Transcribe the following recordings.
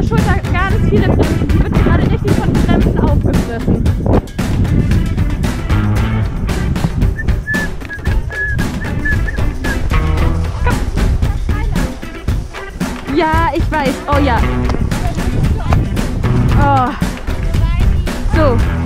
der Schulter ganz viele Bremsen. Die wird gerade richtig von Bremsen aufgefressen. Komm. Ja, ich weiß. Oh ja. Oh. So.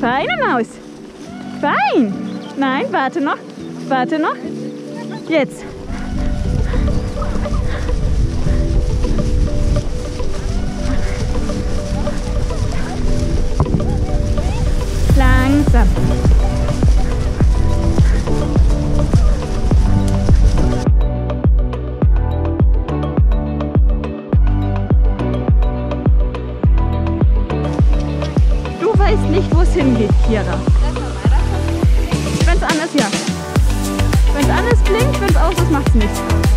Feine Maus. Fein. Nein, warte noch. Warte noch. Jetzt. Kira. Wenn es an ist, ja. Wenn es an ist, blinkt, wenn es aus ist, macht es nichts.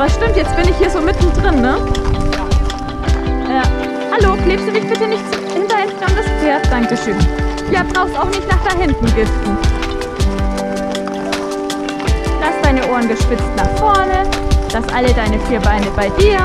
Aber stimmt, jetzt bin ich hier so mittendrin, ne? Ja. Hallo, klebst du dich bitte nicht hinter ein fremdes Pferd? Dankeschön. Ja, brauchst auch nicht nach da hinten giften. Lass deine Ohren gespitzt nach vorne. Lass alle deine vier Beine bei dir.